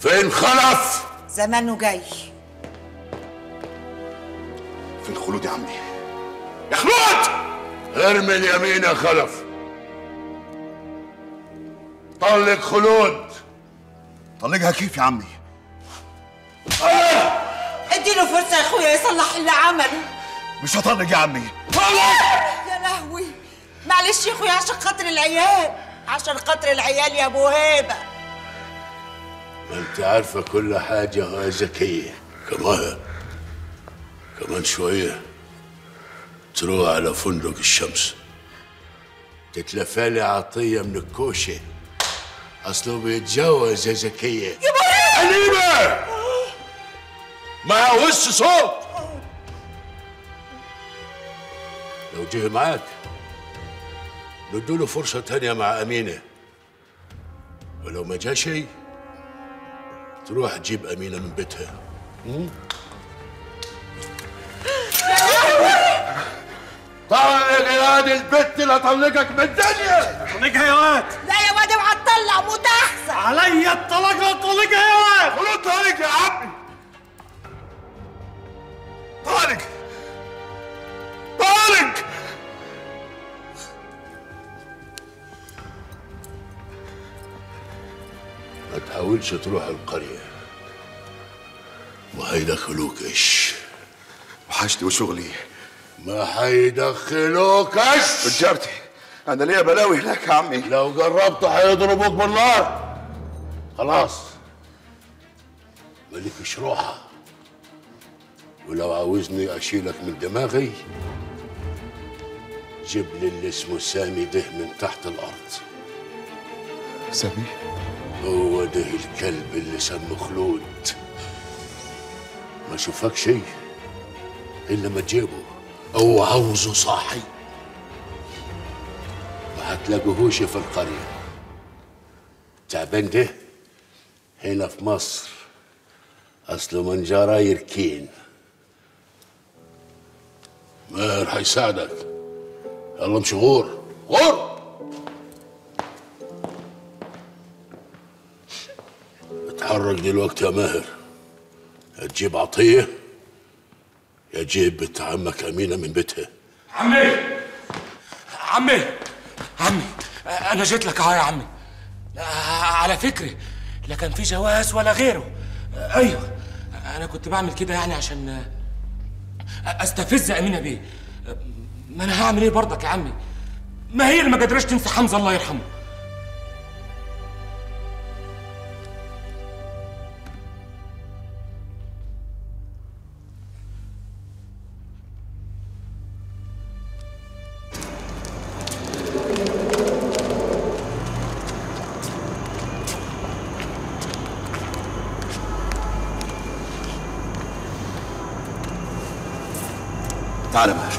فين خلف زمانه جاي. فين خلود يا عمي. يا خلود! ارمي اليمين يا خلف. طلق خلود. طلقها كيف يا عمي؟ اديله فرصة يا أخويا يصلح اللي عمله مش هطلق يا عمي. يا لهوي! معلش يا أخويا عشان خاطر العيال. عشان خاطر العيال يا أبو هيبة. انت عارفة كل حاجة يا زكية. كمان كمان شوية تروح على فندق الشمس. تتلفالي عطية من الكوشة. أصله بيتجوز يا زكية. يا حليمة! ما وش صوت! لو جه معاك ندوله فرصة تانية مع أمينة. ولو ما جا شيء تروح تجيب أمينة من بيتها. طلق يا واد البت اللي اطلقك من الدنيا طلقها يا واد. لا يا واد اوعى تطلع متحسن عليا الطلاق لا طلقها ما تحاولش تروح القرية. ما هيدخلوكش وحشتي وشغلي؟ ما هيدخلوكش بجارتي أنا ليا بلاوي هناك يا عمي. لو قربت هيضربوك بالنار. خلاص. مالكش روحة ولو عاوزني أشيلك من دماغي جيب لي اللي اسمه سامي ده من تحت الأرض. سامي هو ده الكلب اللي سمه خلود. ما شوفك شيء إلا ما تجيبه. هو عاوزه صاحي. ما هتلاقوهوش في القرية. تعبان ده؟ هنا في مصر. اصله من جراير كين ماهر هيساعدك. يلا امشي غور. غور! اتحرك دلوقتي يا ماهر. يا تجيب عطية؟ يا تجيب بنت عمك أمينة من بيتها. عمي! عمي! عمي! أنا جيت لك أهو يا عمي. على فكرة لا كان في جواز ولا غيره. أيوه أنا كنت بعمل كده يعني عشان أستفز أمينة بيه. ما أنا هعمل إيه برضك يا عمي؟ ما هي اللي ما قدرتش تنسى حمزة الله يرحمه. Tanrı var.